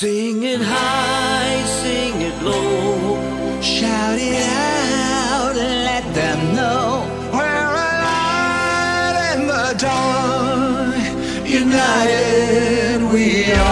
Sing it high, sing it low, shout it out, let them know we're alive in the dark? United we are.